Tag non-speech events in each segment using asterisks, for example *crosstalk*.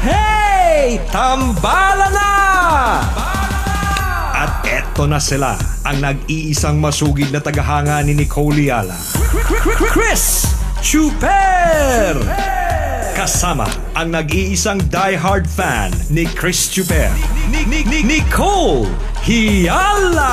Hey! Tambala na! At eto na sila, ang nag-iisang masugid na tagahanga ni Nicole Yala. Chris Chuper! Kasama ang nag-iisang diehard fan ni Chris Chuper. Ni- ni- ni- Nicole Hiala!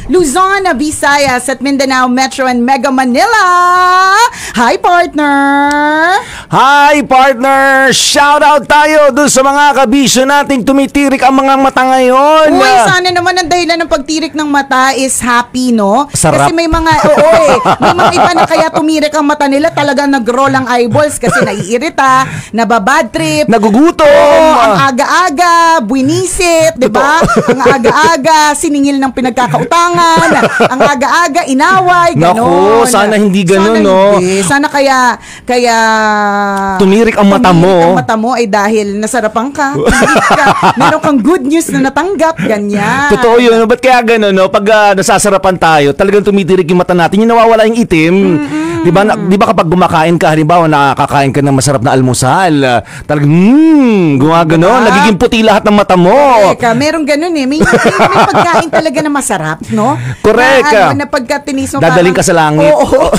Luzon, Visayas at Mindanao Metro and Mega Manila! Hi, partner! Hi partner! Shout out tayo dun sa mga kabisyo nating tumitirik ang mga mata ngayon. Uy, sana naman ang dahilan ng pagtirik ng mata is happy, no? Sarap. Kasi may mga, oo *laughs* eh, may mga iba na kaya tumirik ang mata nila talagang nag-roll ang eyeballs kasi naiirita, nababad trip, Nagugutom. Oo, ang aga-aga, buinisit, di ba? Ang aga-aga, siningil ng pinagkakautangan, ang aga-aga, inaway, Naku, gano'n. sana hindi ganun, sana no? Hindi. Sana kaya, kaya... Tumirik ang mata tumirik mo. ang mata mo ay dahil nasarapan ka, ka, *laughs* meron kang good news na natanggap, ganyan. Totoo yun. Ba't kaya gano'n, no? Pag ah, nasasarapan tayo, talagang tumitirik yung mata natin, yung nawawala yung itim. Di ba, na- di ba kapag gumakain ka, halimbawa nakakain ka ng masarap na almusal, talagang, hmm, gumagano, Diba? nagiging puti lahat ng mata mo. Teka, meron ganun eh. May, may, may pagkain talaga na masarap, no? Correct. Na, ano, na pagka tinis mo Dadaling ka sa langit. Oo.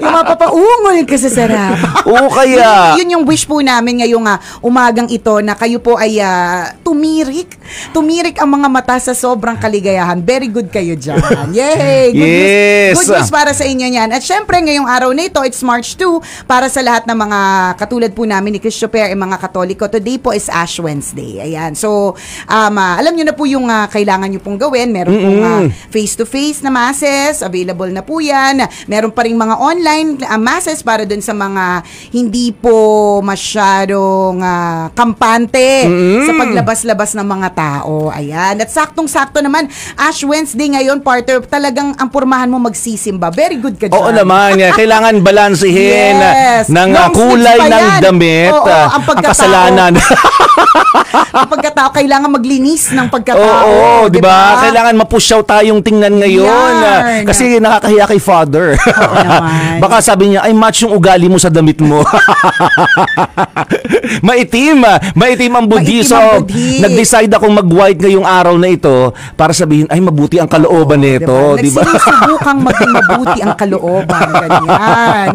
yung mapapaungol ka sa sarap. Oo, kaya. Yun, yun yung wish po namin ngayong ah, umagang ito na kayo po ay ah, tumirik. Tumirik ang mga mata sa sobrang kaligayahan. Very good kayo dyan. *laughs* Yay! Good Yes. news, good news para sa inyo yan. At syempre, ngayong araw na ito, it's March 2, para sa lahat ng mga katulad po namin ni Chris Choper, yung mga katoliko. Today po is Ash Wednesday. Ayan. So, um, ah, alam nyo na po yung ah, kailangan nyo pong gawin. Meron pong ah, face-to-face na masses. Available na po yan. Meron pa rin mga online ah, masses para dun sa mga hindi po masyadong ah, kampante sa paglabas-labas ng mga tao. Ayan. At saktong-sakto naman, Ash Wednesday ngayon, partner, talagang ang pormahan mo magsisimba. Very good ka dyan. Oo naman, *laughs* kailangan balansehin Yes. ng Long ah, kulay ng damit, Oo, ah, ang ang pagkatao. kasalanan. *laughs* Ang pagkatao, kailangan maglinis ng Oo, pagkatao. di ba? Kailangan ma-push out tayong tingnan ngayon. ah, Yarn. Kasi nakakahiya kay father. Oo naman. *laughs* Baka sabi niya, ay match yung ugali mo sa damit mo. *laughs* maitim, ah. maitim ang budhi. Maitim So, ang budhi. nag-decide akong mag-white ngayong araw na ito para sabihin, ay mabuti ang kalooban nito. Di ba? Nagsinisubukang maging mabuti ang kalooban. Ganyan.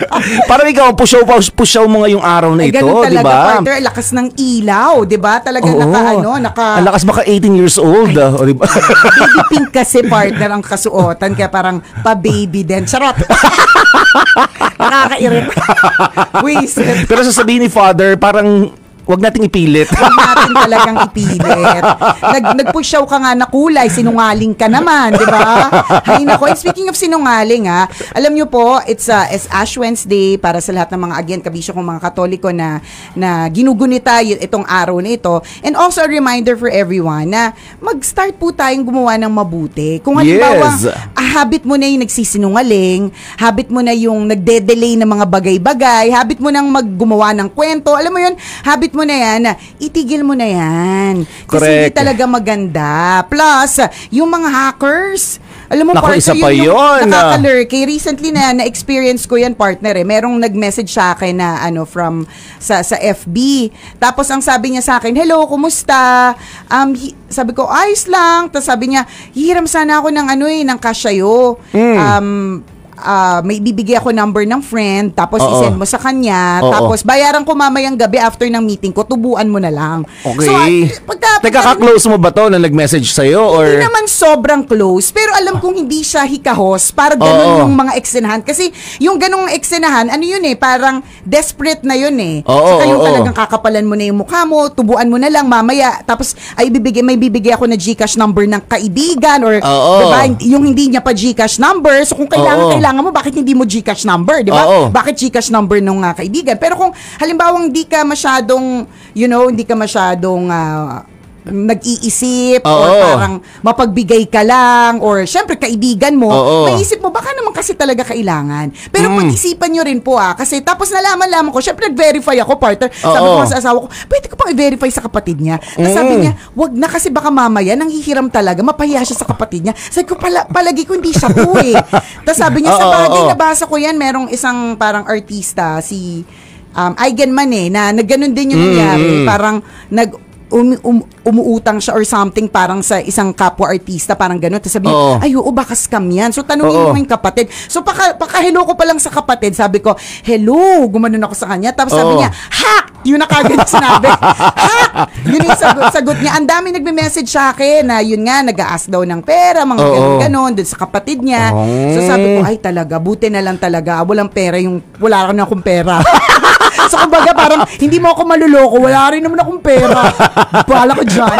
*laughs* Parang ikaw, pushaw, pushaw mo ngayong araw na Ay, ito, ganun di talaga, ba? partner. Lakas ng ilaw, di ba? Talaga naka, ano, naka... Ang lakas baka 18 years old. ah, o di ba? Baby pink kasi partner ang kasuotan kaya parang pa-baby din. Charot. *laughs* Nakakairit. *laughs* Wisit. Pero sasabihin ni father, parang wag nating ipilit. Huwag natin talagang ipilit. Nag, nagpusyaw ka nga na kulay, sinungaling ka naman, di ba? Hay nako. And speaking of sinungaling, ha, alam nyo po, it's, uh, it's Ash Wednesday para sa lahat ng mga, again, kabisyo kong mga katoliko na, na ginugunita itong araw na ito. And also a reminder for everyone na mag-start po tayong gumawa ng mabuti. Kung halimbawa, Yes. ah, habit mo na yung nagsisinungaling, habit mo na yung nagde-delay ng mga bagay-bagay, habit mo nang maggumawa ng kwento, alam mo yun, habit mo na yan, itigil mo na yan. Kasi hindi Correct. talaga maganda. Plus, yung mga hackers, alam mo, Naku, partner, isa pa yung yun, ah. Nakakalurky. Recently na, na-experience ko yan, partner, eh. Merong nag-message sa akin na, ano, from, sa, sa FB. Tapos, ang sabi niya sa akin, hello, kumusta? Um, hi- sabi ko, ayos lang. Tapos sabi niya, hihiram sana ako ng, ano eh, ng kasyayo. Hmm. Um, ah, may bibigay ako number ng friend, tapos Oo. isend mo sa kanya, Oo. tapos bayaran ko mamayang gabi after ng meeting ko, tubuan mo na lang. Okay. So, ah, pagka, Teka, pagka- ka-close mo ba to na nag-message sa'yo? Or... hindi naman sobrang close, pero alam kong hindi siya hikahos para ganun Oo. yung mga eksenahan. Kasi yung ganung eksenahan, ano yun eh, parang desperate na yun eh. Oo, Saka yung oo. talagang kakapalan mo na yung mukha mo, tubuan mo na lang mamaya, tapos ay bibigay, may bibigay ako na Gcash number ng kaibigan or Oo. diba, yung hindi niya pa Gcash number. So kung kailangan, Oo. kailangan mo, bakit hindi mo Gcash number, di ba? Oo. Bakit Gcash number nung ah, kaibigan? Pero kung halimbawa hindi ka masyadong, you know, hindi ka masyadong ah, nag-iisip or Oo. parang mapagbigay ka lang or syempre kaibigan mo, Oo. maisip mo baka naman kasi talaga kailangan. Pero Mm. pag-isipan nyo rin po ah kasi tapos nalaman-laman ko, syempre nag-verify ako partner. Sabi Oo. ko sa asawa ko, pwede ko pang i-verify sa kapatid niya. Tapos Mm. sabi niya, wag na kasi baka mamaya nanghihiram talaga, mapahiya siya sa kapatid niya. Sabi ko, pala, palagi ko hindi siya po eh. Tapos sabi niya, sa *laughs* Oo, bagay oo. nabasa ko yan, merong isang parang artista, si um, Eigenman eh, na nagganon din yung Mm, nangyari. mm. Parang nag um- um- umuutang siya or something parang sa isang kapwa artista parang gano'n tapos sabi niya ay oo baka scam yan. So tanungin Oo. mo yung kapatid. So paka, paka hello ko pa lang sa kapatid. Sabi ko hello gumanon ako sa kanya. Tapos sabi Oo. niya hack! Yun na kagad yung sinabi. *laughs* Hack! Yun yung sagot, sagot niya. Ang dami nagme-message sa akin na yun nga nag-ask daw ng pera mga Oo. ganon ganon dun sa kapatid niya. So sabi ko ay talaga buti na lang talaga. Walang pera yung wala na akong pera *laughs* so kumbaga parang hindi mo ako maluloko wala rin naman akong pera bahala ko dyan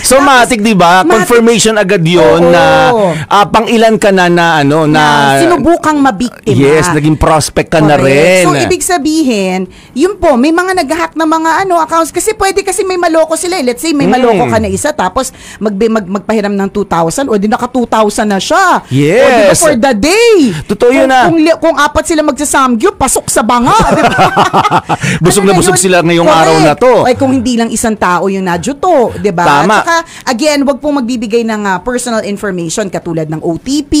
So matik 'di ba? Confirmation agad 'yon na ah, pang ilan ka na na ano na, na sinubukang mabiktima. Yes, naging prospect ka na rin. Correct. So, ibig sabihin, yun po, may mga nag-hack na mga ano accounts. Kasi pwede kasi may maloko sila. eh. Let's say, may Mm. maloko ka na isa, tapos mag, mag, magpahiram ng 2,000, o di naka 2,000 na siya. O di ba Yes. for the day. Totoo yun kung, ah. Kung, kung apat sila magsasamgyo, pasok sa banga. di ba? *laughs* Busog Ano na busog sila ngayong Correct. araw na to. Ay, kung hindi lang isang tao yung nadyo di ba? Tama. At saka, again, wag pong magbibigay ng ah, personal information katulad ng OTP.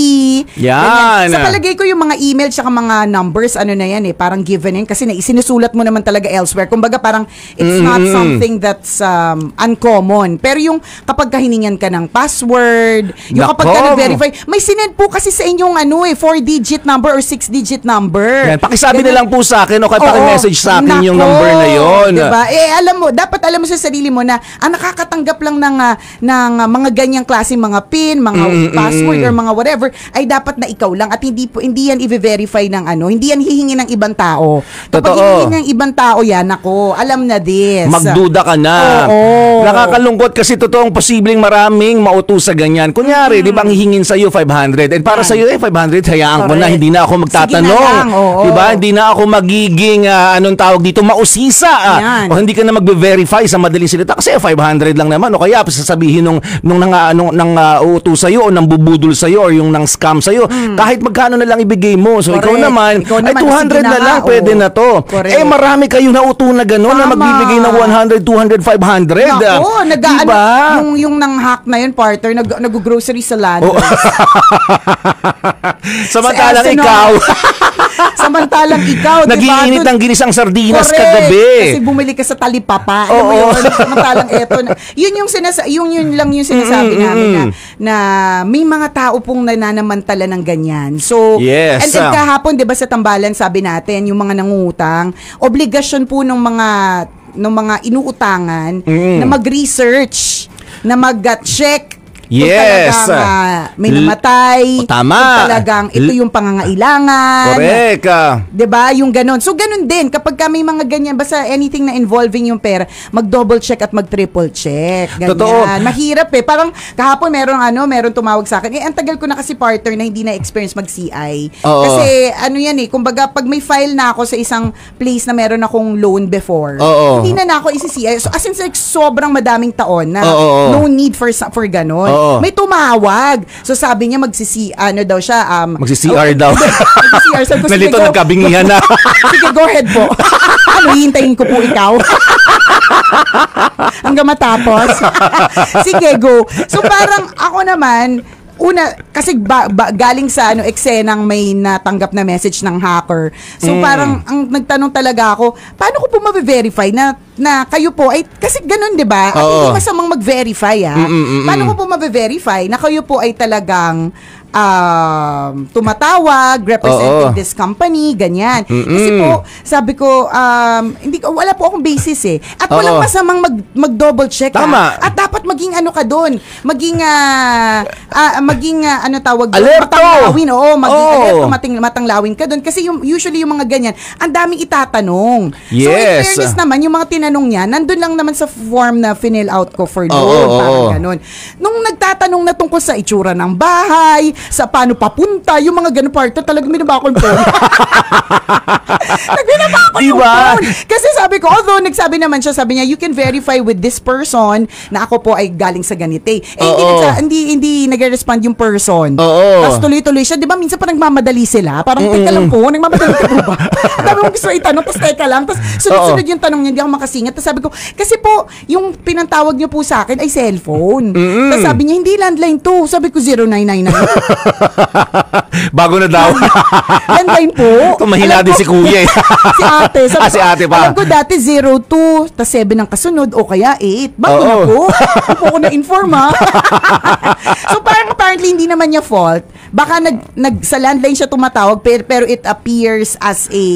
Yan. Ganyan. Sa palagay ko yung mga email tsaka mga numbers, ano na yan eh, parang given in kasi na isinusulat mo naman talaga elsewhere. Kumbaga parang it's not Mm-mm. something that's um, uncommon. Pero yung kapag kahiningan ka ng password, yung kapag ka Nako. nag-verify, may sinend po kasi sa inyong ano eh, 4-digit number or 6-digit number. Yan, pakisabi na Ganyan. lang po sa akin o kaya Oo. paki-message sa akin yung Nako, number na yon. Diba? Eh, alam mo, dapat alam mo sa sarili mo na ang nakakatanggap lang ng, ah, ng ah, mga ganyang klase mga pin, mga Mm, mm, password mm. or mga whatever, ay dapat na ikaw lang at hindi po hindi yan i-verify ng ano, hindi yan hihingi ng ibang tao. Kapag Totoo. hihingi ng ibang tao yan, ako, alam na this. Magduda ka na. Oo. Nakakalungkot kasi totoong posibleng maraming mauto sa ganyan. Kunyari, di ba ang hihingin sa iyo 500 and para Yan. sa iyo eh 500 hayaan ko na Correct. hindi na ako magtatanong. Sige na lang, oo. Di ba? Hindi na ako magiging ah, anong tawag dito mausisa. ah. Yan. O hindi ka na magbe-verify sa madaling salita kasi 500 lang naman o kaya sasabihin nung nung nang uh, nung, nang ah, uuto sa iyo o nang bubudol sa iyo or yung nang scam sa iyo kahit magkano na lang ibigay mo. So ikaw Hmm. Naman, Ikaw ay naman, 200 sige na na lang nga, pwede na to. Correct. Eh marami kayo na uto na gano'n na magbibigay ng 100, 200, 500. Nako, ah. nag Diba? yung, yung nang hack na yun, partner, nag, nag-grocery sa land. Oh. *laughs* Samantalang Sa ikaw, *laughs* Samantalang ikaw, di ba? nagiinit Dun- ng ginisang sardinas Correct. kagabi. Kasi bumili ka sa talipapa. Alam mo Oo. yun? Samantalang eto. Na, yun yung sinasa yung yun lang yung sinasabi Mm, mm, namin na, mm. na may mga tao pong nananamantala ng ganyan. So, Yes. and, and kahapon, di ba sa tambalan, sabi natin, yung mga nangungutang, obligasyon po ng mga ng mga inuutangan Mm. na mag-research, na mag-check kung Yes. talagang ah, may L- namatay, O, tama. kung talagang ito L- yung pangangailangan, Correct. ah. 'Di ba? Yung ganon. So ganun din kapag ka may mga ganyan basta anything na involving yung pera, mag-double check at mag-triple check. Ganyan. Totoo. Mahirap eh. Parang kahapon meron ano, meron tumawag sa akin. Eh ang tagal ko na kasi partner na hindi na experience mag-CI. Oo. Kasi ano yan eh, kumbaga pag may file na ako sa isang place na meron akong loan before, Oo. hindi na na ako isi-CI. So as in like, sobrang madaming taon na Oo, no need for for ganon. Oo. May tumawag. So sabi niya magsisi ano daw siya um Magsi-CR oh, daw. *laughs* Magsi-CR. Sabi ko, Nalito sige, nagkabingihan na. *laughs* Sige, go ahead po. *laughs* ano, hihintayin ko po ikaw? Hanggang matapos. Sige, go. So parang ako naman, una, kasi ba, ba- galing sa ano, eksenang may natanggap na message ng hacker. So Mm. parang ang nagtanong talaga ako, paano ko po ma-verify na na kayo po ay kasi ganun 'di ba? At hindi masamang mag-verify ah. Mm, mm, mm, Paano ko po ma-verify na kayo po ay talagang um, tumatawag, representing Oo. this company, ganyan. Mm-mm. Kasi po, sabi ko, um, hindi ko, wala po akong basis eh. At walang Oo. masamang mag, mag-double check. Tama. Ha? At dapat maging ano ka doon, maging, ah, ah, maging, ah, ano tawag doon, Alerto. matanglawin. Oo, maging Oo. alerto, mating, matanglawin ka doon. Kasi yung, usually yung mga ganyan, ang daming itatanong. So in Yes. fairness naman, yung mga tinanong niya, nandun lang naman sa form na finil out ko for loan, Oo, oo, parang oo. ganun. Nung nagtatanong na tungkol sa itsura ng bahay, sa paano papunta, yung mga ganun part, talagang binaba ko yung phone. *laughs* Nagbinaba ko yung Diba? phone. Kasi sabi ko, although nagsabi naman siya, sabi niya, you can verify with this person na ako po ay galing sa ganite. Eh, hindi, Oo. nagsa- hindi, hindi nag-respond yung person. Oo. Tapos tuloy-tuloy siya. Di ba minsan pa nagmamadali sila? Parang, teka lang po, nagmamadali ka po ba? *laughs* Ang dami mong gusto itanong, tapos teka lang. Tapos sunod-sunod yung tanong niya, hindi ako makasingit. Tapos sabi ko, kasi po, yung pinantawag niyo po sa akin ay cellphone. Tapos sabi niya, hindi landline to. Sabi ko, 0999. *laughs* Bago na daw. landline po. *laughs* Tumahina din ko- si kuya eh. *laughs* si ate. Sabi Ah, si ko, ate pa. Alam ko dati 02, tas 7 ang kasunod, o kaya 8. Bago Oo. na po. Hindi po ako na-inform ha. so parang apparently hindi naman niya fault. Baka nag, nag sa landline siya tumatawag pero, pero it appears as a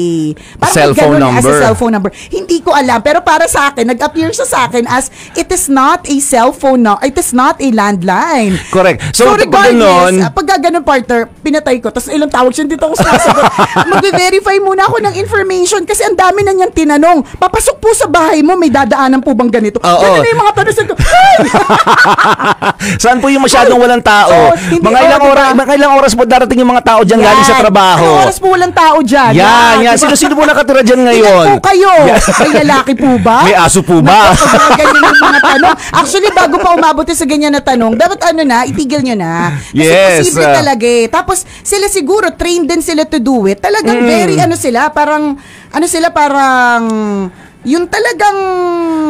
parang Cellphone ganun, As a number. cellphone number. Hindi ko alam. Pero para sa akin, nag-appear siya sa akin as it is not a cellphone no, it is not a landline. Correct. So, So, regardless, uh, pag ganun partner, pinatay ko. Tapos ilang tawag siya, dito ako sumasagot. *laughs* Mag-verify muna ako ng information kasi ang dami na niyang tinanong. Papasok po sa bahay mo, may dadaanan po bang ganito? Oo. Ganun na yung mga tanong. Ko! *laughs* Saan po yung masyadong walang tao? Oo, hindi- mga oo, ilang diba? oras, mga ilang oras po darating yung mga tao diyan galing sa Yan. trabaho. Anong oras po walang tao dyan? Yan, yan. diba? Sino-sino po nakatira dyan ngayon? Ilan po kayo? Yan. May lalaki po ba? May aso po ba? Mga ganyan yung mga tanong. Actually, bago pa umabot sa ganyan na tanong, dapat ano na, itigil nyo na. Kasi Yes, posible talaga eh. Tapos, sila siguro, trained din sila to do it. Talagang very, ano sila, parang, ano sila, parang, yung talagang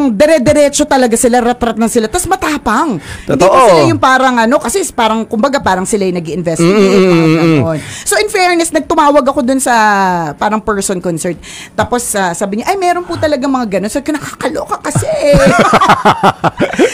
dire-diretso talaga sila, rat-rat na sila. Tapos matapang. Hindi Totoo. pa sila yung parang ano, kasi parang, kumbaga parang sila yung nag-investigate. mga ganon. So in fairness, nagtumawag ako dun sa parang person concert. Tapos ah, sabi niya, ay meron po talaga mga ganon. Sabi ko, nakakaloka kasi. *laughs*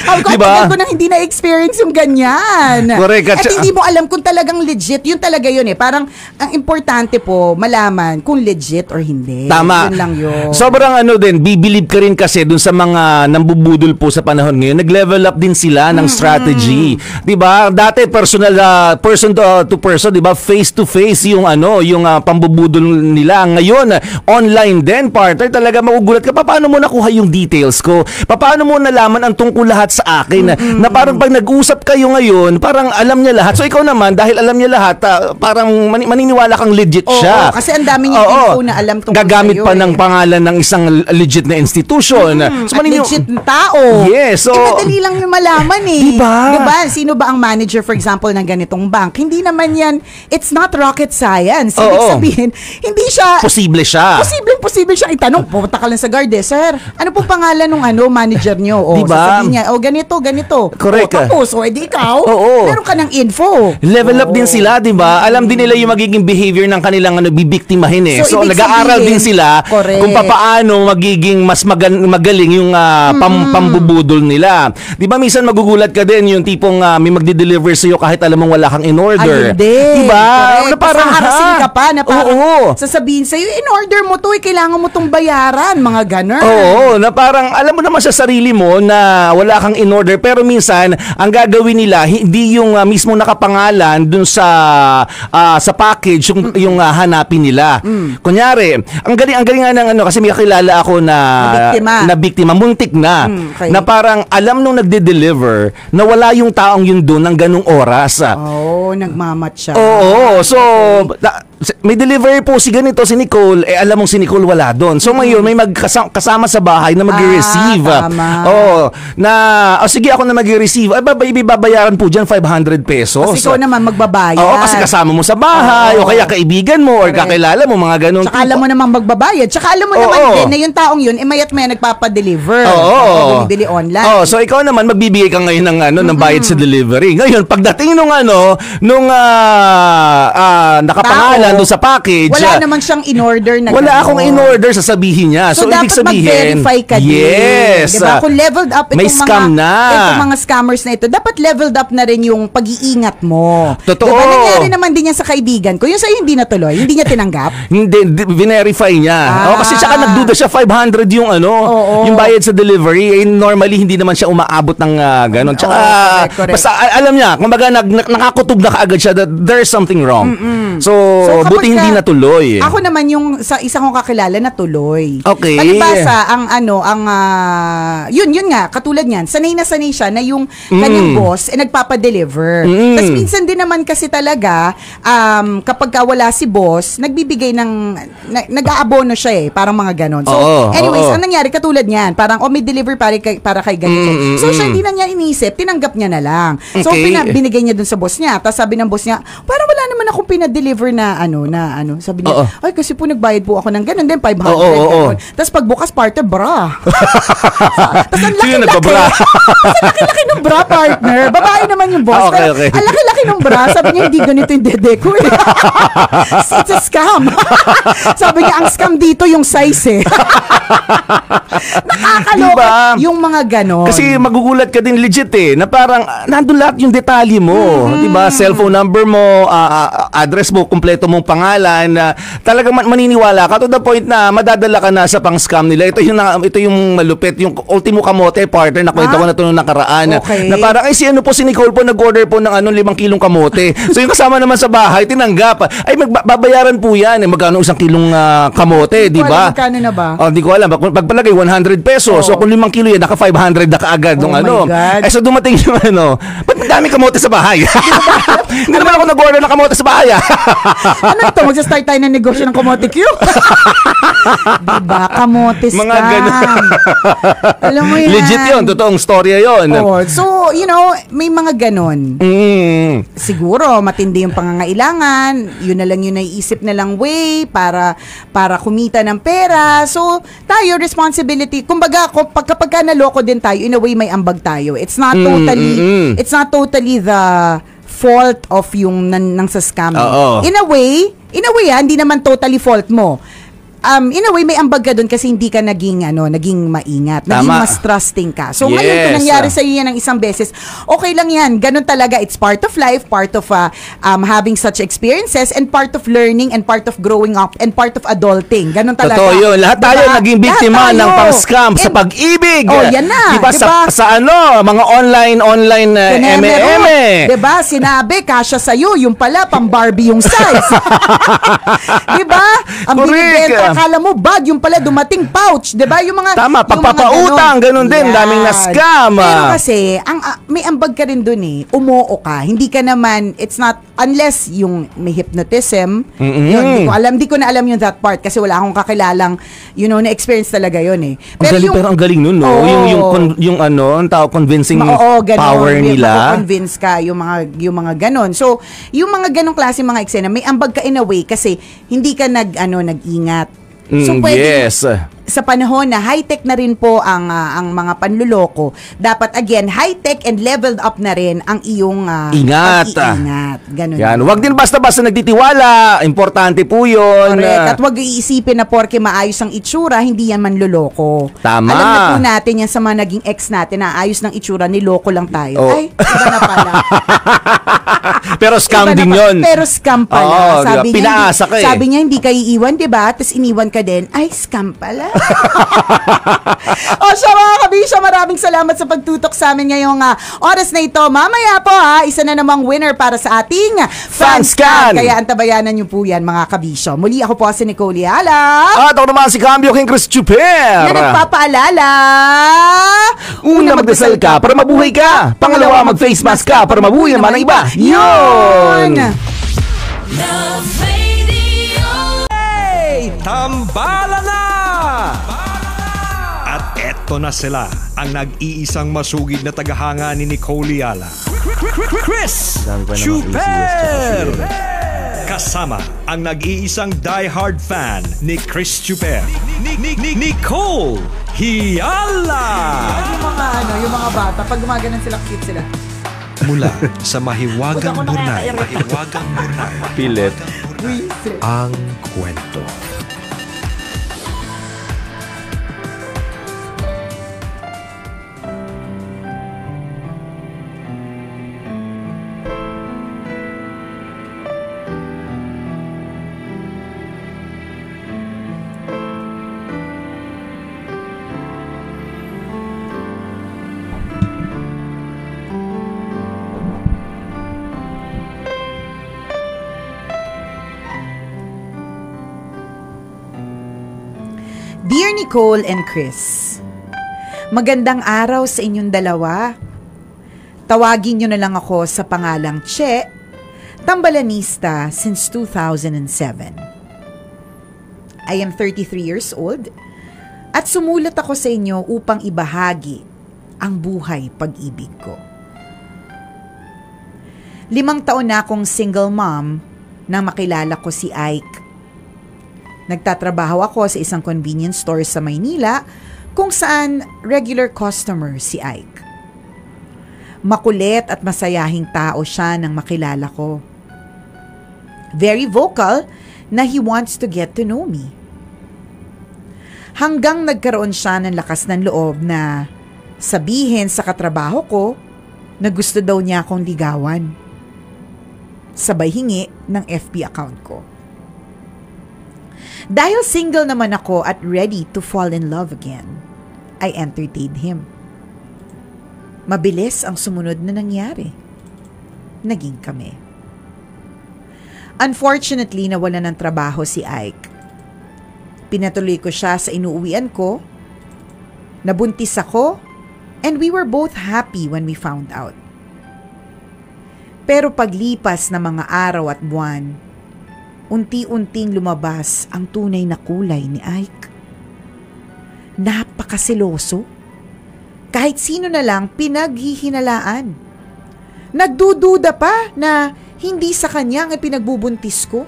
Sabi ko, Diba? "Ang tagal ko nang hindi na-experience yung ganyan. Correct. At hindi mo alam kung talagang legit. Yun talaga yun eh. Parang ang importante po, malaman kung legit or hindi. Tama. Yun lang yun. Sobrang ano din, bibilib ka rin kasi dun sa mga nambubudol po sa panahon ngayon. Nag-level up din sila ng strategy. 'Di ba? Dati personal ah, person to, ah, to person, 'di ba? Face to face yung ano, yung ah, pambubudol nila. Ngayon, ah, online din, partner. Talaga magugulat ka, "Pa, paano mo nakuha yung details ko? Pa, Paano mo nalaman ang tungkol lahat sa akin? Na parang pag nag-usap kayo ngayon, parang alam niya lahat. So ikaw naman, dahil alam niya lahat, ah, parang mani- maniniwala kang legit Oo, siya. kasi ang dami niyang Oo. info na alam tungkol Gagamit sa'yo pa eh. ng pangalan ng isang legit na institution. At manini- legit na tao. Yes, so- Eh, madali lang yung malaman eh. Diba? Diba? Sino ba ang manager, for example, ng ganitong bank? Hindi naman yan, it's not rocket science. Ibig Oo. sabihin, hindi siya, Posible siya. Posibleng posible siya itanong. Pumunta ka lang sa guard eh, Sir, ano po pangalan ng ano, manager nyo? O, Diba? sasabihin niya, o ganito, ganito. Correct. O, tapos, o edi ikaw, Oo. meron ka ng info. Level up din sila, 'di ba? Alam din nila yung magiging behavior ng kanilang ano bibiktimahin eh. So, So, ibig nag-aaral sabihin- din sila Correct. kung paano magiging mas magan- magaling yung ah, pam- pambubudol nila. 'Di ba minsan magugulat ka din yung tipong ah, may magde-deliver sa iyo kahit alam mong wala kang in order. Ay, hindi. 'Di ba? Correct. Parang ha? Ka pa na parang Oo. sasabihin sa'yo, in order mo to, eh, kailangan mo tong bayaran, mga ganun. Oo, na parang alam mo naman sa sarili mo na wala kang in order pero minsan ang gagawin nila hindi yung uh, mismo nakapangalan dun sa ah, sa package yung yung ah, hanapin nila. Mm. Kunyari, ang galing ang galing nga ng ano kasi may kakilala ako na Na biktima. na biktima, muntik na Mm, okay. na parang alam nung nagde-deliver na wala yung taong yun doon ng ganung oras. Oo, nagmamat siya. Oo, so da- may delivery po si ganito si Nicole, eh alam mong si Nicole wala doon. So ngayon may magkasama kasama sa bahay na mag-receive. Ah, tama. Oo, na oh, sige ako na mag-receive. Ay baba ibibabayaran po diyan 500 pesos. Kasi ikaw naman magbabayad. Oo, kasi kasama mo sa bahay Oo. o kaya kaibigan mo or Correct. kakilala mo mga ganun. Tsaka alam mo namang magbabayad. Tsaka alam mo Oo. naman din na yung taong yun, eh mayat maya nagpapadeliver. Oo. O, bumibili online. Oh, so ikaw naman magbibigay ka ngayon ng ano ng bayad sa delivery. Ngayon, pagdating nung ano, nung ah, ah, nakapangalan Doon sa package. Wala ah, naman siyang in-order na Wala ganon. akong in-order sasabihin niya. So, So, dapat ibig sabihin, mag-verify ka din. Yes. Diba? Kung leveled up itong May scam mga, na. itong mga scammers na ito, dapat leveled up na rin yung pag-iingat mo. Totoo. Diba? Nangyari naman din yan sa kaibigan ko. Yung sa'yo hindi natuloy, hindi niya tinanggap. *laughs* Hindi, di- verify niya. Ah. Oh, kasi tsaka nagduda siya 500 yung ano, Oo. yung bayad sa delivery. Eh, normally hindi naman siya umaabot ng ah, ganun. Tsaka Oo, correct, correct. basta alam niya, kumbaga nag, nak- nakakutob na kaagad siya that there's something wrong. So, So, Oo, kapag buti hindi ka- natuloy. Ako naman yung sa isa kong kakilala natuloy. Okay. Palibasa, ang ano, ang ah, yun, yun nga, katulad niyan, sanay na sanay siya na yung kanyang boss eh, nagpapa-deliver. Mm. Tapos minsan din naman kasi talaga, um, kapag ka wala si boss, nagbibigay ng, na- nag-aabono siya eh, parang mga ganon. So, Oo, anyways, oo. ang nangyari, katulad niyan, parang, oh, may deliver para kay, para kay ganito. Mm, mm, so, siya mm. hindi na niya inisip, tinanggap niya na lang. So, Okay. pina- binigay niya dun sa boss niya. Tapos sabi ng boss niya, parang wala naman akong pinadeliver na ano, na ano. Sabi niya, Oo. ay kasi po nagbayad po ako ng ganun din, 500. Oo, oo, oo. ganun. Tapos pagbukas, parte bra. *laughs* Tapos ang Sino laki-laki. nagpa-bra? Tapos ang laki-laki ng bra, partner. Babae naman yung boss. Ah, okay, Pero okay. Ang laki-laki ng bra. Sabi niya, hindi ganito yung dede ko eh. *laughs* It's a scam. *laughs* Sabi niya, ang scam dito yung size eh. Nakakaloka. Diba? Yung mga ganon. Kasi magugulat ka din legit eh, na parang ah, nandun lahat yung detalye mo. Mm-hmm. Di ba? Cellphone number mo, ah, ah, address mo, kumpleto mong pangalan. na talagang man- maniniwala ka to the point na madadala ka na sa pang-scam nila. Ito yung, na- ito yung malupit, yung ultimo kamote partner na kwento Ah? ko na nung nakaraan. na- Okay. Na parang, ay si ano po, si Nicole po nag-order po ng ano, limang kilong kamote. *laughs* so yung kasama naman sa bahay, tinanggap. Ay, magbabayaran po yan. Eh, magkano isang kilong ah, kamote, Hindi di ba? magkano na ba? Oh, di ko alam. Pag, pagpalagay, 100 pesos. Oo. So, kung 5 kilo yan, naka 500 na kaagad. Oh nung ano. God. Eh, so dumating *laughs* yung ano, ba't madami kamote sa bahay? *laughs* Hindi naman ako nag-order ng kamote sa bahay. ah. *laughs* ano ito? Magsa-start tayo ng negosyo ng Kamote Q? *laughs* diba? Kamote scam. Mga ganun. Alam mo yan. Legit yun. Totoong storya yun. Oh, so, you know, may mga ganon. Mm. Siguro, matindi yung pangangailangan. Yun na lang yung naiisip na lang way para para kumita ng pera. So, tayo, responsibility. Kumbaga, kapag ka naloko din tayo, in a way, may ambag tayo. It's not Mm, totally, mm, mm. it's not totally the fault of yung nan, nang sa scam. In a way, in a way, ah, hindi naman totally fault mo. Um, in a way, may ambag ka doon kasi hindi ka naging, ano, naging maingat. Naging Tama. mas trusting ka. So, ngayon, kung Yes. nangyari sa iyo yan ng isang beses, okay lang yan. Ganun talaga. It's part of life, part of uh, um, having such experiences, and part of learning, and part of growing up, and part of adulting. Ganun talaga. Totoo yun. Lahat tayo Diba? naging biktima ng pang-scam sa pag-ibig. Oh, yan na. Diba, Diba? Sa, sa ano, mga online, online uh, ro. Diba? Sinabi, kasya sa'yo. Yung pala, pang Barbie yung size. *laughs* diba? Ang binibenta, akala mo bag, yung pala dumating pouch. Diba? Yung mga... Tama, yung pagpapautang, ganun din. Daming Yan. na-scam, Pero kasi, ang, ah, may ambag ka rin dun eh. Umoo ka. Hindi ka naman, it's not, unless yung may hypnotism, Mm-mm. yun, di ko alam, di ko na alam yung that part kasi wala akong kakilalang, you know, na-experience talaga yun eh. Ang galing, pero ang galing nun, no? Oo. Yung, yung, con- yung ano, ang tao, convincing Ma- oo, ganon. power nila. convince ka yung mga yung mga ganon. So, yung mga ganong klase mga eksena, may ambag ka in a way kasi hindi ka nag ano nag-ingat. So, Mm, pwede, yes. Sa panahon na high-tech na rin po ang ah, ang mga panluloko, dapat again high-tech and leveled up na rin ang iyong ah, Ingat. pag-iingat. Ganun. Yan, wag din basta-basta nagtitiwala. Importante po 'yon. Correct. At wag iisipin na porke maayos ang itsura, hindi yan manloloko. Tama. Alam na po natin yan sa mga naging ex natin na ayos ng itsura, niloko lang tayo. Oh. Ay, iba na pala. *laughs* Pero scam din pa- 'yon. Pero scam pala. Oo, sabi niya, Pinaasa hindi, ka eh. Sabi niya, hindi ka iiwan, di ba? Tapos iniwan ka din. Ay, scam pala. *laughs* o siya mga kabisyo, maraming salamat sa pagtutok sa amin ngayong ah, oras na ito. Mamaya po ha, isa na namang winner para sa ating Fanscan. Kaya antabayanan niyo po yan mga kabisyo. Muli ako po si Nicole Yala. At ako naman si Cambio King Chris Chuper. na nagpapaalala. Una, magdasal ka para mabuhay ka. Pangalawa, mag-face mask ka para mabuhay naman ang iba. Yun! Love Radio. Hey! Tambala na! Eto na sila, ang nag-iisang masugid na tagahanga ni Nicole Yala. Chris Chuper! Kasama ang nag-iisang die-hard fan ni Chris Chuper. Ni, ni, ni, Nicole Hiala! Yung mga ano, yung mga bata, pag gumaganan sila, cute sila. Mula sa mahiwagang burnay, mahiwagang burnay, Pilit. Ang kwento. Dear Nicole and Chris, Magandang araw sa inyong dalawa. Tawagin nyo na lang ako sa pangalang Che, tambalanista since 2007. I am 33 years old at sumulat ako sa inyo upang ibahagi ang buhay pag-ibig ko. Limang taon na akong single mom nang makilala ko si Ike. Nagtatrabaho ako sa isang convenience store sa Maynila kung saan regular customer si Ike. Makulit at masayahing tao siya nang makilala ko. Very vocal na he wants to get to know me. Hanggang nagkaroon siya ng lakas ng loob na sabihin sa katrabaho ko na gusto daw niya akong ligawan. Sabay hingi ng FB account ko. Dahil single naman ako at ready to fall in love again, I entertained him. Mabilis ang sumunod na nangyari. Naging kami. Unfortunately, nawala ng trabaho si Ike. Pinatuloy ko siya sa inuuwian ko. Nabuntis ako and we were both happy when we found out. Pero paglipas ng mga araw at buwan, unti-unting lumabas ang tunay na kulay ni Ike. Napakasiloso. Kahit sino na lang pinaghihinalaan. Nagdududa pa na hindi sa kanya ang pinagbubuntis ko.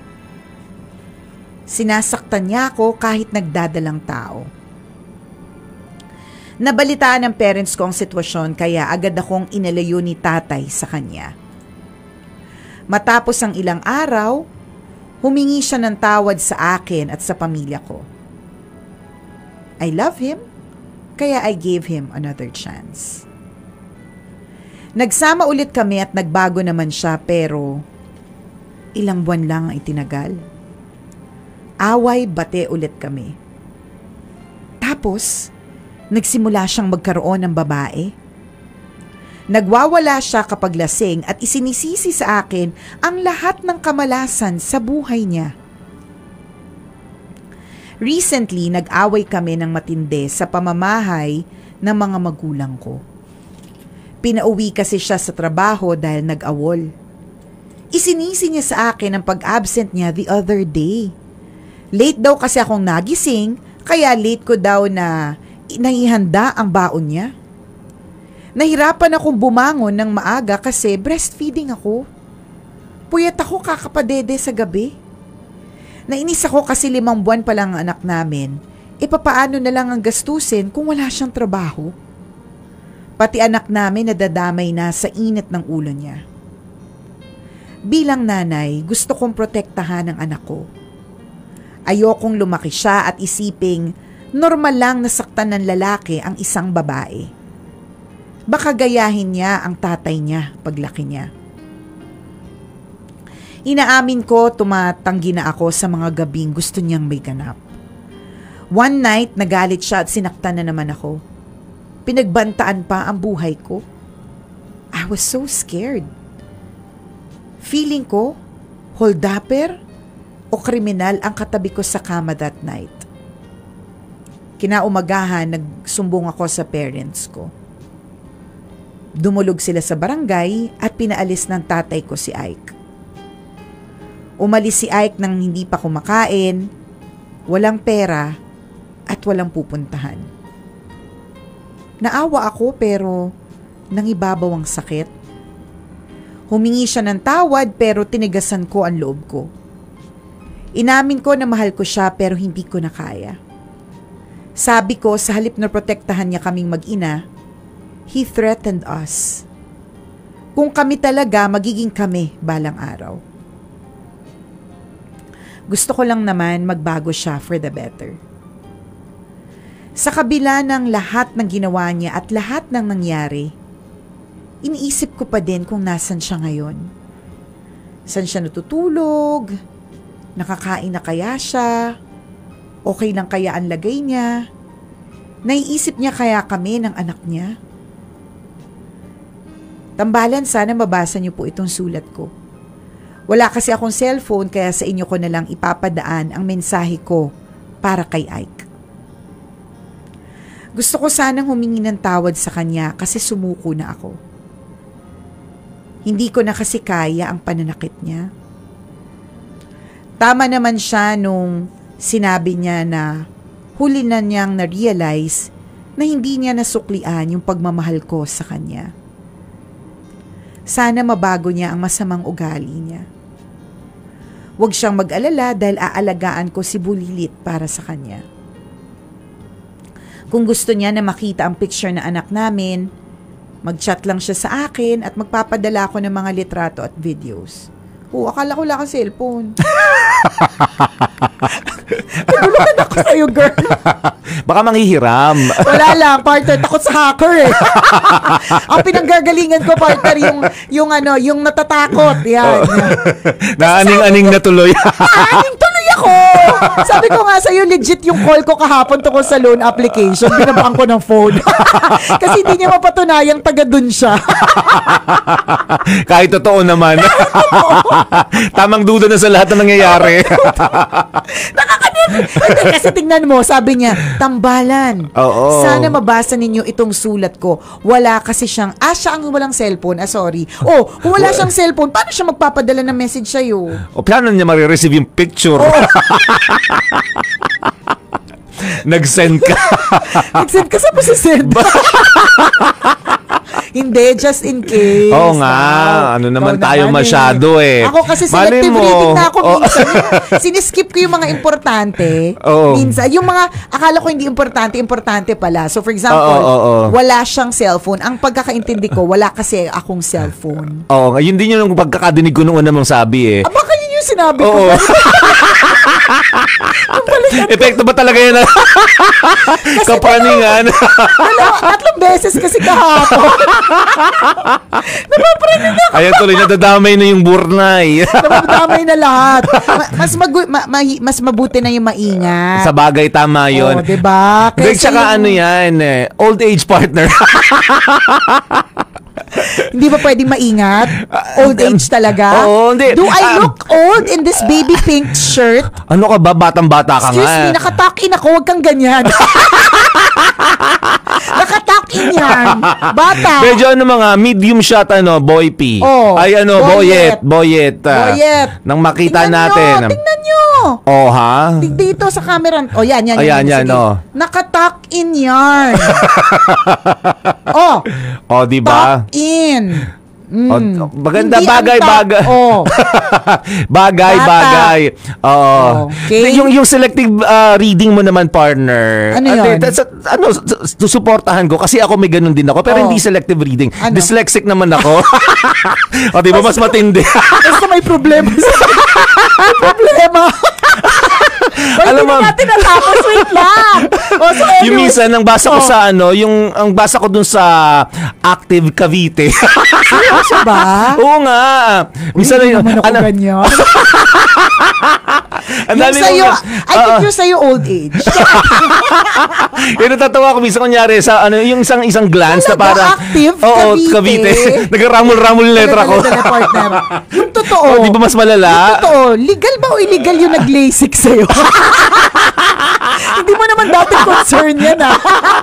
Sinasaktan niya ako kahit nagdadalang tao. Nabalitaan ng parents ko ang sitwasyon kaya agad akong inalayo ni tatay sa kanya. Matapos ang ilang araw, humingi siya ng tawad sa akin at sa pamilya ko. I love him, kaya I gave him another chance. Nagsama ulit kami at nagbago naman siya pero ilang buwan lang ang itinagal. Away bate ulit kami. Tapos, nagsimula siyang magkaroon ng babae. Nagwawala siya kapag lasing at isinisisi sa akin ang lahat ng kamalasan sa buhay niya. Recently, nag-away kami ng matindi sa pamamahay ng mga magulang ko. Pinauwi kasi siya sa trabaho dahil nag-awol. Isinisi niya sa akin ang pag-absent niya the other day. Late daw kasi akong nagising, kaya late ko daw na naihanda ang baon niya. Nahirapan akong bumangon ng maaga kasi breastfeeding ako. Puyat ako kakapadede sa gabi. Nainis ako kasi limang buwan pa lang ang anak namin. E papaano na lang ang gastusin kung wala siyang trabaho? Pati anak namin nadadamay na sa init ng ulo niya. Bilang nanay, gusto kong protektahan ang anak ko. Ayokong lumaki siya at isiping normal lang nasaktan ng lalaki ang isang babae. Baka gayahin niya ang tatay niya paglaki niya. Inaamin ko tumatanggi na ako sa mga gabing gusto niyang may ganap. One night, nagalit siya at sinaktan na naman ako. Pinagbantaan pa ang buhay ko. I was so scared. Feeling ko, holdupper o kriminal ang katabi ko sa kama that night. Kinaumagahan, nagsumbong ako sa parents ko. Dumulog sila sa barangay at pinaalis ng tatay ko si Ike. Umalis si Ike nang hindi pa kumakain, walang pera, at walang pupuntahan. Naawa ako pero nangibabaw ang sakit. Humingi siya ng tawad pero tinigasan ko ang loob ko. Inamin ko na mahal ko siya pero hindi ko na kaya. Sabi ko sa halip na protektahan niya kaming mag-ina, he threatened us. Kung kami talaga, magiging kami balang araw. Gusto ko lang naman magbago siya for the better. Sa kabila ng lahat ng ginawa niya at lahat ng nangyari, iniisip ko pa din kung nasan siya ngayon. San siya natutulog? Nakakain na kaya siya? Okay lang kaya ang lagay niya? Naiisip niya kaya kami ng anak niya? Tambalan sana mabasa niyo po itong sulat ko. Wala kasi akong cellphone kaya sa inyo ko na lang ipapadaan ang mensahe ko para kay Ike. Gusto ko sanang humingi ng tawad sa kanya kasi sumuko na ako. Hindi ko na kasi kaya ang pananakit niya. Tama naman siya nung sinabi niya na huli na niyang na-realize na hindi niya nasuklian yung pagmamahal ko sa kanya. Sana mabago niya ang masamang ugali niya. Huwag siyang mag-alala dahil aalagaan ko si Bulilit para sa kanya. Kung gusto niya na makita ang picture na anak namin, mag-chat lang siya sa akin at magpapadala ko ng mga litrato at videos. Oo, akala ko lang ang cellphone. *laughs* Naguluhan ako sa'yo, girl. *laughs* Baka manghihiram. Wala lang, partner. Takot sa hacker eh. *laughs* ang pinanggagalingan ko, partner, yung, yung ano, yung natatakot. Yan. Naaning-aning na tuloy. Aning tuloy ako! Sabi ko nga sa'yo, legit yung call ko kahapon tungkol sa loan application. Binabaan ko ng phone. *laughs* Kasi hindi niya mapatunayang taga dun siya. *laughs* Kahit totoo naman. *laughs* Tamang duda na sa lahat na nangyayari. Nakakanin. Hindi, kasi tingnan mo, sabi niya, tambalan. Oo. Sana mabasa ninyo itong sulat ko. Wala kasi siyang, ah, siya ang walang cellphone. Ah, sorry. Oh, kung wala siyang cellphone, paano siya magpapadala ng message sa'yo? o paano niya marireceive yung picture? *laughs* Nag-send ka. *laughs* Nag-send ka sa pa send Hindi, just in case. Oo nga. Ah, Ano naman tayo masyado eh. Ako kasi selective mo. reading na ako Oo. minsan. *laughs* Siniskip ko yung mga importante. *laughs* Oo. Minsan. Yung mga, akala ko hindi importante, importante pala. So for example, Oo, oo, oo. wala siyang cellphone. Ang pagkakaintindi ko, wala kasi akong cellphone. Oo, nga, yun din yung pagkakadinig ko noong una mong sabi eh. Ah, baka yun yung sinabi ko. Oo. *laughs* Epekto ba talaga yan? Kapaningan. Dalawa, tatlong beses kasi kahapon. *laughs* Napapraning ako. Ayan tuloy, nadadamay na yung burnay. *laughs* Napapadamay na lahat. Ma- mas, magu- ma- mahi- mas mabuti na yung maingat. Sa bagay, tama yun. Oh, diba? Kasi tsaka yung- ano yan, eh, old age partner. Hindi ba pwedeng maingat? Old age talaga? Oo, hindi. Do I Ah. look old in this baby pink shirt? ano ka ba, batang-bata ka Excuse nga. me, nakatakin ako. Huwag kang ganyan. *laughs* nakatakin yan. Bata. Medyo ano mga medium shot ano, boy P. Oh, Ay ano, boyet, boyet. boyet. ah, Boyet. Nang makita Tingnan natin. Nyo, tingnan nyo. Oh, ha? Dito sa camera. O, yan, yan. Ayan, yan, Sige. oh. Nakatuck in yarn. *laughs* oh, Oh, di ba? tuck in. Mm. Oh, maganda Hindi ang bagay tuck. bagay. Oh. *laughs* bagay Bata. bagay. Oo. Okay. Yung yung selective ah, reading mo naman partner. Ano yun? eh, that's- ano susuportahan ko kasi ako may ganun din ako pero Oh. hindi selective reading. Ano? Dyslexic naman ako. *laughs* o di ba mas matindi? Basta may problema. *laughs* may problema. Alam mo- na natin natapos. Wait lang. *laughs* O, so anyway. yung minsan ang basa ko Oh. sa ano, yung ang basa ko dun sa Active Cavite. Seryoso ba? *laughs* Oo nga. Minsan Hindi yung- naman ako ano, ganyan. *laughs* ang yung sa'yo, kong- I think Oo. yung sa'yo old age. *laughs* Yung natatawa ko minsan kunyari sa ano yung isang isang glance na parang active, Oo, Cavite. Cavite. *laughs* Nagramul-ramul letra ko. Yung totoo. *laughs* Oh, di ba mas malala? Yung totoo. Legal ba o illegal yung nag-LASIK sa'yo? Hindi mo naman dati concern yan ah.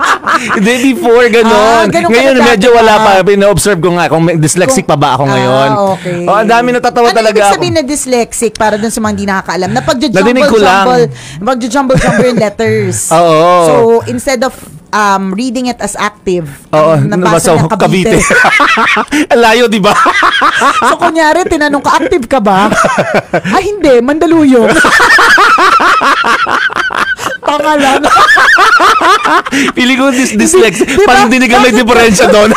*laughs* Hindi before Ah, ganon. ganun ngayon medyo wala pa. Pina-observe ko nga kung dyslexic pa ba ako ngayon. Ah, okay. Oh, ang dami natatawa ano talaga ibig ako. sabihin na dyslexic para dun sa mga hindi nakakaalam? Na pagja-jumble-jumble, pagja-jumble-jumble yung letters. *laughs* Oo. So, instead of um, reading it as active, Oo, ang nabasa niya Cavite. *laughs* Ang Layo, di ba? so, kunyari, tinanong ka, active ka ba? ah, hindi, Mandaluyong. Pangalan. *laughs* *laughs* Pili ko dis dyslexic. Di ba? Parang hindi ka may diferensya doon.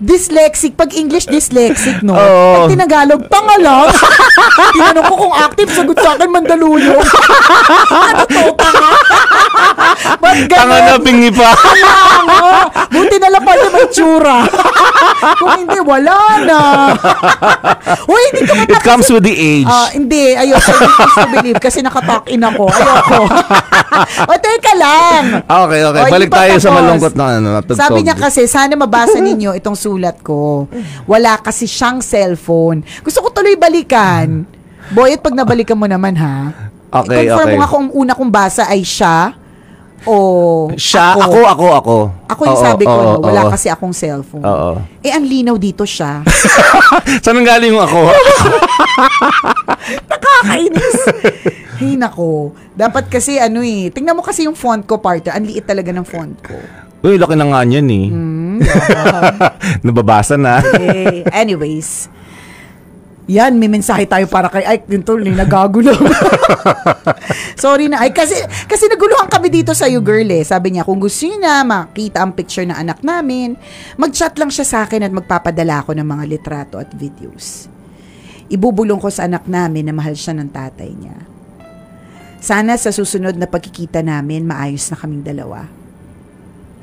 dyslexic. Pag English, dyslexic, no? Oo. Pag tinagalog, pangalan. *laughs* Tinanong ko kung active, sagot sa akin, Mandaluyong. ano to, tanga? Ba't ganun? Tanga na pingi pa. Tanga. Buti na lang pala may tsura. kung hindi, wala na. Uy, hindi ko It comes with the age. Ah, hindi, ayoko. I refuse to believe kasi nakatalk in ako. Ayoko. *laughs* o, teka lang. Okay, okay. O, Balik hindi pa tayo sa malungkot na ano. natugtog. Sabi niya kasi, sana mabasa ninyo itong sulat ko. Wala kasi siyang cellphone. Gusto ko tuloy balikan. Boy, at pag nabalikan mo naman ha. Okay, confirm okay. mo nga kung una kong basa ay siya. o Siya, ako, ako, ako. Ako yung Oo, sabi ko, oo, no, wala oo. kasi akong cellphone. Oo. Eh, ang linaw dito siya. *laughs* Saan ang galing yung ako? *laughs* Nakakainis. Hey, nako. Dapat kasi ano eh. Tingnan mo kasi yung font ko, partner. Ang liit talaga ng font ko. Uy, laki na nga niyan eh. *laughs* Yeah. Nababasa na. Okay. Anyways. Yan, may mensahe tayo para kay Ike din to, nagago lang. *laughs* Sorry na. Ay, kasi, kasi naguluhan kami dito sa you, girl eh. Sabi niya, kung gusto niya na makita ang picture ng anak namin, mag-chat lang siya sa akin at magpapadala ako ng mga litrato at videos. Ibubulong ko sa anak namin na mahal siya ng tatay niya. Sana sa susunod na pagkikita namin, maayos na kaming dalawa.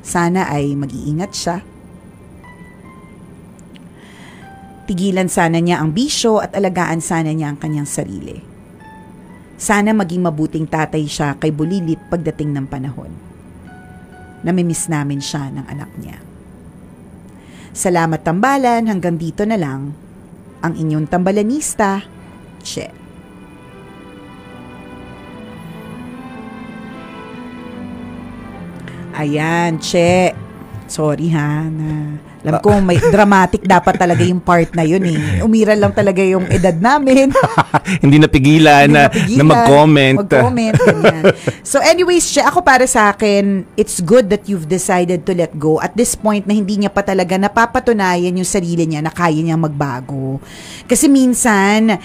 Sana ay mag-iingat siya Tigilan sana niya ang bisyo at alagaan sana niya ang kanyang sarili. Sana maging mabuting tatay siya kay Bulilit pagdating ng panahon. Namimiss namin siya ng anak niya. Salamat tambalan, hanggang dito na lang. Ang inyong tambalanista, Che. Ayan, Che. Sorry ha, na alam ko may *laughs* dramatic dapat talaga yung part na yun eh. Umiral lang talaga yung edad namin. *laughs* Hindi napigilan Hindi na, napigilan. na mag-comment. Mag-comment, ganyan. *laughs* So anyways, siya, ako para sa akin, it's good that you've decided to let go at this point na hindi niya pa talaga napapatunayan yung sarili niya na kaya niyang magbago. Kasi minsan,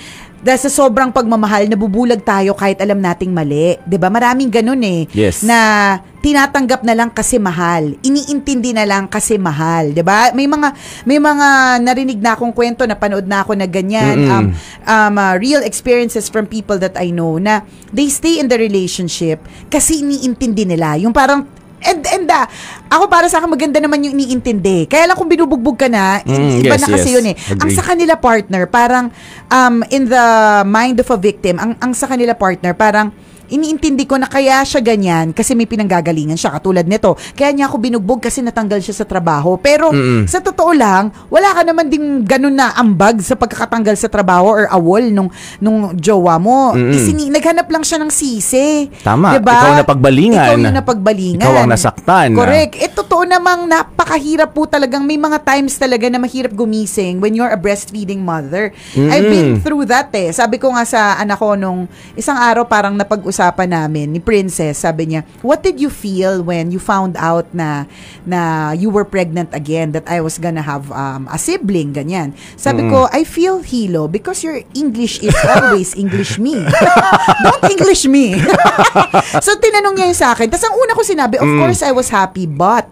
dahil sa sobrang pagmamahal, nabubulag tayo kahit alam nating mali. ba Maraming ganun eh. Yes. Na tinatanggap na lang kasi mahal. Iniintindi na lang kasi mahal. 'di ba May mga, may mga narinig na akong kwento, napanood na ako na ganyan. Mm-mm. Um, um, uh, real experiences from people that I know na they stay in the relationship kasi iniintindi nila. Yung parang And, and uh, ako para sa akin maganda naman yung iniintindi. Kaya lang kung binubugbog ka na, Mm, iba yes, na kasi yes. yun eh. Ang Agree. sa kanila partner, parang um, in the mind of a victim, ang, ang sa kanila partner, parang iniintindi ko na kaya siya ganyan kasi may pinanggagalingan siya katulad nito. Kaya niya ako binugbog kasi natanggal siya sa trabaho. Pero Mm-mm. sa totoo lang, wala ka naman ding ganun na ambag sa pagkakatanggal sa trabaho or awol nung nung jowa mo. Mm-mm. Isini, naghanap lang siya ng sisi. Tama. Diba? Ikaw na pagbalingan. Ikaw yung napagbalingan. Ikaw ang nasaktan. Correct. Eh, totoo namang napakahirap po talagang. May mga times talaga na mahirap gumising when you're a breastfeeding mother. I've been through that eh. Sabi ko nga sa anak ko nung isang araw parang napag-usapan namin ni Princess. Sabi niya, what did you feel when you found out na na you were pregnant again that I was gonna have um, a sibling, ganyan. Sabi ko, I feel hilo because your English is *laughs* always English me. *laughs* Don't English me. *laughs* so, tinanong niya yun sa akin. Tapos, ang una ko sinabi, of course, I was happy, but,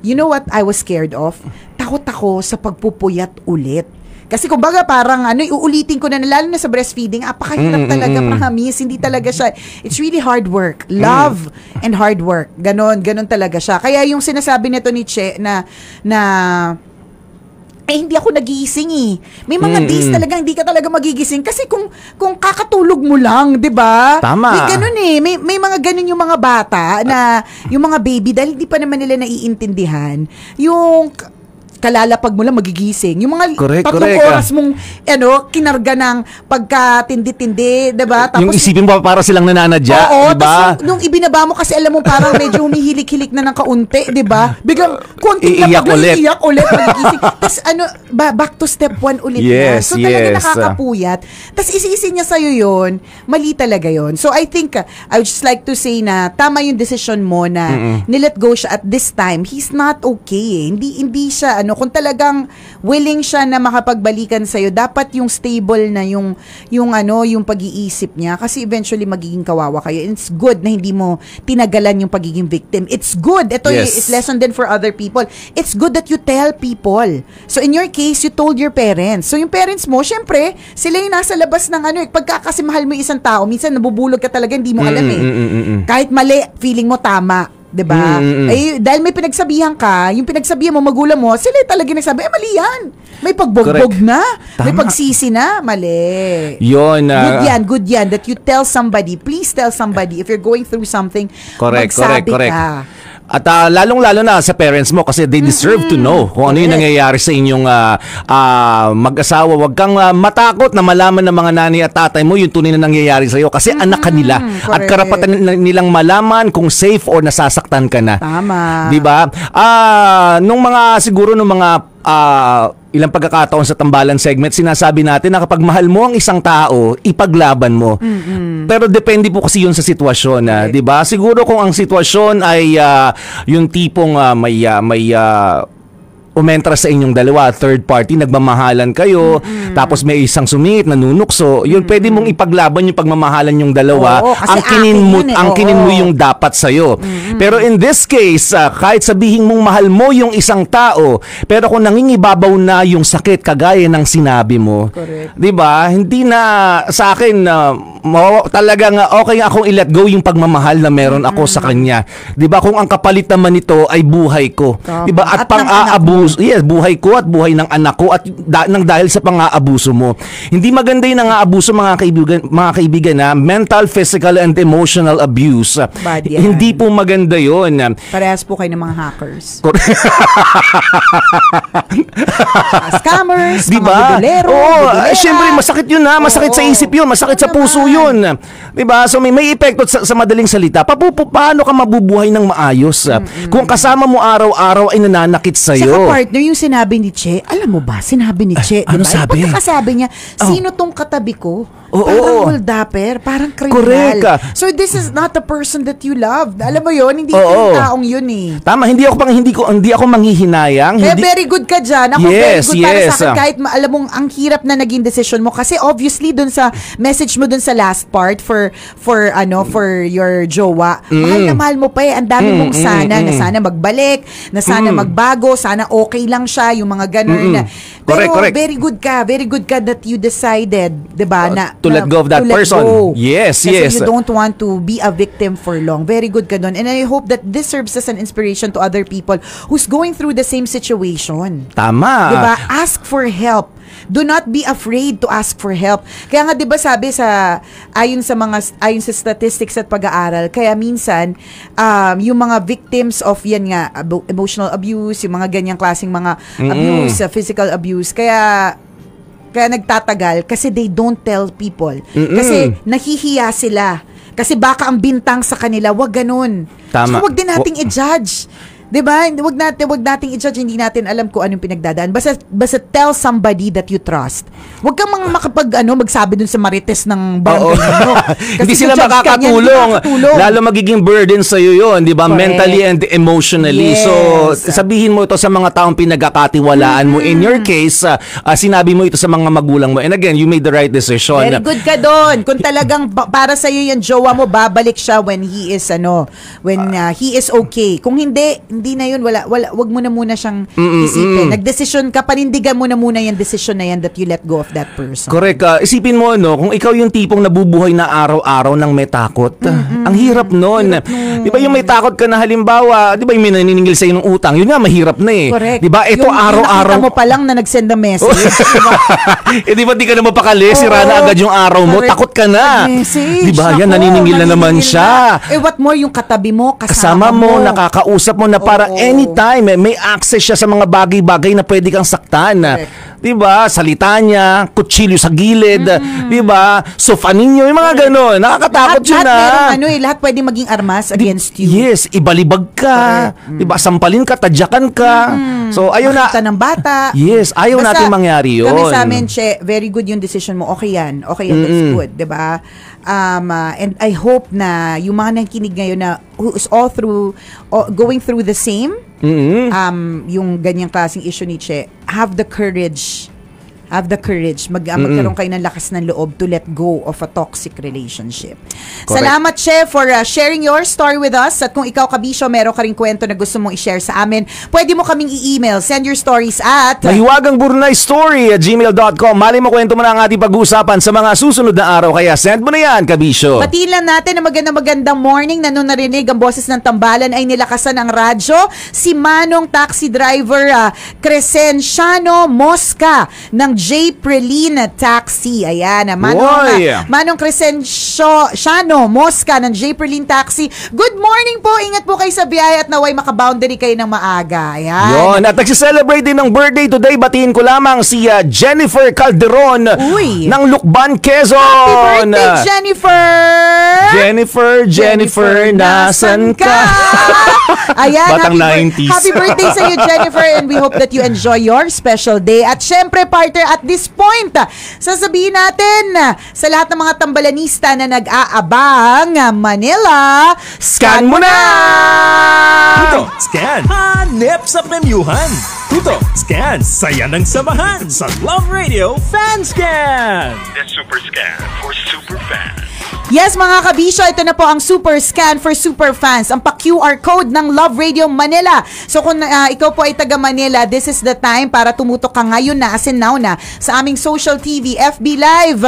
you know what I was scared of? Takot ako sa pagpupuyat ulit. Kasi kumbaga parang ano, iuulitin ko na, lalo na sa breastfeeding, apakahirap talaga, promise. Hindi talaga siya, it's really hard work. Love and hard work. Ganon, ganon talaga siya. Kaya yung sinasabi nito ni Che na, na, eh hindi ako nagigising eh. May mga Mm, days mm. talaga hindi ka talaga magigising kasi kung kung kakatulog mo lang, 'di ba? Tama. May ganun eh. May may mga ganun yung mga bata na yung mga baby dahil hindi pa naman nila naiintindihan yung kalalapag mo lang magigising. Yung mga Correct, tatlong correct, oras mong ano, kinarga ng pagkatindi-tindi, 'di ba? yung isipin mo para silang nananadya, di ba? tapos nung, nung ibinaba mo kasi alam mo parang medyo *laughs* humihilik-hilik na ng kaunti, 'di ba? Biglang lapag lang, ulit. iiyak ulit magigising. *laughs* tapos ano, ba, back to step one ulit na. Yes, So talaga yes. nakakapuyat. Tapos isi-isi niya sa'yo yun, mali talaga yun. So I think, uh, I would just like to say na tama yung decision mo na nilet go siya at this time. He's not okay eh. Hindi, hindi siya, ano, kung talagang willing siya na makapagbalikan sa'yo, dapat yung stable na yung, yung ano, yung pag-iisip niya. Kasi eventually magiging kawawa kayo. It's good na hindi mo tinagalan yung pagiging victim. It's good. Ito Yes. is lesson din for other people. It's good that you tell people. So in your case, you told your parents. So yung parents mo, syempre, sila yung nasa labas ng ano, eh, pagka kasi mahal mo yung isang tao, minsan nabubulog ka talaga, hindi mo alam eh. Mm, mm, mm, mm. Kahit mali, feeling mo tama. 'Di ba? Mm. Eh dahil may pinagsabihan ka, yung pinagsabihan mo magulang mo, sila yung talaga nagsabi, eh mali yan. May pagbogbog Correct. na, may Tama. pagsisi na, mali. Yun, ah, Good yan, good yan that you tell somebody. Please tell somebody if you're going through something. Correct, correct, correct. Ka. At ah, lalong-lalo na sa parents mo kasi they deserve to know kung ano yung nangyayari sa inyong ah, ah, mag-asawa. Huwag kang ah, matakot na malaman ng mga nanay at tatay mo yung tunay na nangyayari sa iyo kasi anak ka nila. At correct. karapatan nila- nilang malaman kung safe or nasasaktan ka na. Tama. 'Di ba? Ah, nung mga siguro nung mga ah, ilang pagkakataon sa tambalan segment, sinasabi natin na kapag mahal mo ang isang tao, ipaglaban mo. Pero depende po kasi 'yun sa sitwasyon, ah, 'di ba? Siguro kung ang sitwasyon ay ah, yung tipong ah, may ah, may ah, umentra sa inyong dalawa, third party, nagmamahalan kayo, tapos may isang sumingit, nanunukso, yun pwede mong ipaglaban yung pagmamahalan yung dalawa. Oo, ang kinin mo, yun eh, ang kinin mo yung dapat sa'yo. Pero in this case, ah, kahit sabihin mong mahal mo yung isang tao, pero kung nangingibabaw na yung sakit kagaya ng sinabi mo. 'di ba? Hindi na sa akin na mawawa- talagang ah, okay akong i-let go yung pagmamahal na meron ako sa kanya. 'Di ba? Kung ang kapalit naman nito ay buhay ko. 'di ba? At, At ng pang-aabuso, yes, buhay ko at buhay ng anak ko at da- nang dahil sa pang-aabuso mo. Hindi maganda yung nang-aabuso mga kaibigan, mga kaibigan na mental, physical and emotional abuse. Bad yan. Hindi po maganda 'yon. Parehas po kayo ng mga hackers. Scammers, Di mga Oo, eh, syempre masakit 'yun ha, masakit sa Oo. isip 'yun, masakit Oo sa puso naman. 'yun. 'Di ba? So may may epekto sa, sa madaling salita. Papupo, paano ka mabubuhay ng maayos? Kung kasama mo araw-araw ay nananakit sa Saka iyo. Partner, yung sinabi ni Che, alam mo ba, sinabi ni Che, ano diba? sabi? Pagkakasabi niya, sino tong katabi ko? Oo, parang oo. holdapper, parang kriminal. Correct, ah. So this is not the person that you love. Alam mo yon hindi Oo. yung taong yun eh. Tama, hindi ako pang hindi ko hindi ako manghihinayang, Kaya hindi very good ka dyan. Ako very Yes, good para yes, sa akin ah. kahit ma- alam mong ang hirap na naging decision mo kasi obviously dun sa message mo dun sa last part for for ano for your jowa. Mahal na mahal mo pa eh. Ang dami mong sana na sana magbalik, na sana magbago, sana okay lang siya, yung mga ganun na. Pero Correct, correct. very good ka, very good ka that you decided, 'di ba, Uh, na to let go of that to let person. go. Yes, Kasi yes. you don't want to be a victim for long. Very good ka doon. And I hope that this serves as an inspiration to other people who's going through the same situation. tama. Diba? Ask for help. Do not be afraid to ask for help. Kaya nga 'di ba sabi sa ayon sa mga ayon sa statistics at pag-aaral, kaya minsan um, yung mga victims of yan nga abo- emotional abuse, yung mga ganyang klaseng mga abuse, uh, physical abuse, kaya kaya nagtatagal kasi they don't tell people. Kasi nahihiya sila. Kasi baka ang bintang sa kanila, wag ganun. Tama. Tsaka wag din nating i-judge. 'Di ba? Wag natin wag nating i-judge, hindi natin alam kung anong pinagdadaan. Basta basta tell somebody that you trust. Wag kang mga makapag ano magsabi dun sa marites ng barangay mo. *laughs* Hindi sila niyan, makakatulong. makakatulong. Lalo magiging burden sa iyo 'yon, 'di ba? Correct. Mentally and emotionally. Yes. So, sabihin mo ito sa mga taong pinagkakatiwalaan mo. In your case, ah, ah, sinabi mo ito sa mga magulang mo. And again, you made the right decision. Very good ka doon. Kung talagang para sa iyo yung jowa mo, babalik siya when he is ano, when uh, he is okay. Kung hindi, hindi na yun, wala, wala, wag mo na muna siyang isipin. Nagdesisyon ka, panindigan mo na muna yung decision na yan that you let go of that person. Correct. ah. isipin mo, no, kung ikaw yung tipong nabubuhay na araw-araw ng may takot, ah, ang hirap nun. Di ba yung may takot ka na halimbawa, di ba yung may naniningil sa'yo ng utang, yun nga, mahirap na eh. Correct. Di ba? Ito Yung- yung araw-araw. nakita mo pa lang na nag-send ng message. diba? *laughs* eh, di ba di ka na mapakali? Sira na agad yung araw mo. Correct. Takot ka na. Di ba? Yan, naniningil na naman siya. na. Eh, what more yung katabi mo, kasama, Kasama mo, nakakausap mo na para Oo. anytime eh, may access siya sa mga bagay-bagay na pwede kang saktan. Correct. 'Di ba? Salita niya, kutsilyo sa gilid, 'di ba? Sofa ninyo, yung mga gano'n. Nakakatakot yun lahat na. merong ano eh, lahat pwede maging armas against you. Yes, ibalibag ka, 'di ba? Sampalin ka, tadyakan ka. So ayun na. Makita ng bata. Yes, ayaw nating mangyari yun. Kami sa amin, che, very good yung decision mo. Okay yan. Okay yan, that's good. 'di ba? Um, ah, and I hope na yung mga nakikinig ngayon na who is all through, all- going through the same, Mm-mm. um, yung ganyang klaseng issue ni Che, have the courage have the courage mag ah, magkaroon kayo ng lakas ng loob to let go of a toxic relationship. Correct. Salamat Che for uh, sharing your story with us at kung ikaw kabisyo meron ka ring kwento na gusto mong i-share sa amin, pwede mo kaming i-email. Send your stories at Mahiwagang Burnay Story at gmail.com. Mali mo kwento mo na ang ating pag-uusapan sa mga susunod na araw. Kaya send mo na yan, Kabisyo. Batiin lang natin na magandang magandang morning na nung narinig ang boses ng tambalan ay nilakasan ang radyo. Si Manong taxi driver uh, Crescenciano Mosca ng J. Preline Taxi. Ayan, ah, Manong, ah, Manong Crescencio Shano Mosca ng J. Preline Taxi. Good morning po. Ingat po kayo sa biyahe at naway makaboundary kayo ng maaga. Ayan. Yon, at nagsi-celebrate din ng birthday today. Batiin ko lamang si ah, Jennifer Calderon Uy. ng Lukban, Quezon. Happy birthday, Jennifer! Jennifer, Jennifer, nasan ka? *laughs* Ayan, Batang happy, bir- 90s. happy birthday sa iyo, Jennifer, and we hope that you enjoy your special day. At syempre, partner, at this point, sasabihin natin sa lahat ng mga tambalanista na nag-aabang, Manila, Scan mo na! Tuto, scan. Hanep sa premyuhan. Tuto, scan. Saya ng samahan sa Love Radio Fan Scan. The Super Scan for Super Fans. Yes, mga kabisyo, ito na po ang Super Scan for Super Fans, ang pa-QR code ng Love Radio Manila. So kung ah, ikaw po ay taga Manila, this is the time para tumutok ka ngayon na, as in now na, sa aming social TV, FB Live,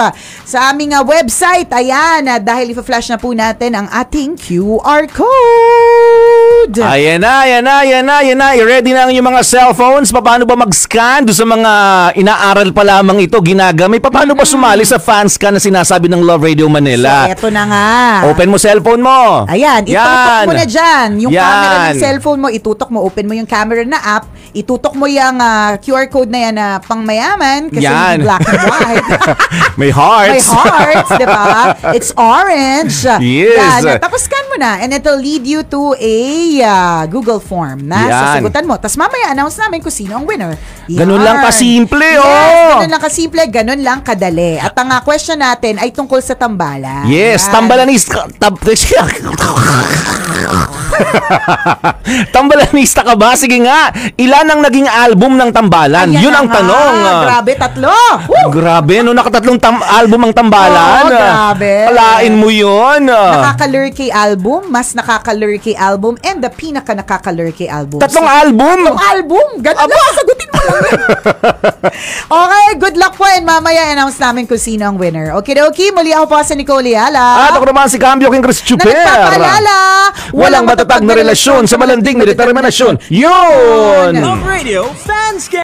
sa aming ah, website. Ayan, ah, dahil ipa-flash na po natin ang ating QR code. Ayan na, ayan na, ayan na, ayan na. I-ready na ang inyong mga cellphones. Paano ba mag-scan doon sa mga inaaral pa lamang ito, ginagamit? Paano ba sumali sa fan scan na sinasabi ng Love Radio Manila? Eto na nga. Open mo cellphone mo. Ayan, itutok mo na dyan. Yung Yan. camera ng cellphone mo, itutok mo. Open mo yung camera na app. Itutok mo yung ah, QR code na yan na pang mayaman. Kasi Yan. black and white. *laughs* May hearts. May hearts, di ba? It's orange. Yes. Yan. Tapos scan mo na and it'll lead you to a ah, Google form na Yan. sasagutan mo. Tapos mamaya announce namin kung sino ang winner. Ganun lang Yan. kasimple, yes, oh. ganun lang kasimple, ganun lang kadali. At ang ah, question natin ay tungkol sa tambalan. Yes, tambalanista. Tab *laughs* tambalanista ka ba? Sige nga. Ilan ang naging album ng tambalan? Ayan Yun ang nga. tanong. Grabe, tatlo. Woo! Grabe, no? Nakatatlong tam- album ang tambalan. Oo, grabe. Alain mo yun. Nakaka-lurky album, mas nakaka-lurky album, and the pinaka nakaka-lurky album. Tatlong album. Tatlong album. Ganun lang, sagutin mo lang *laughs* okay, good luck po and mamaya announce namin kung sino ang winner. Okay, okay. Muli ako po sa Nicole Yala. At ako naman si Cambio King Chris na Chuper. nagpapaalala, Walang matatag na relasyon sa malanding na determinasyon. Yun! Love Radio Fan Scan.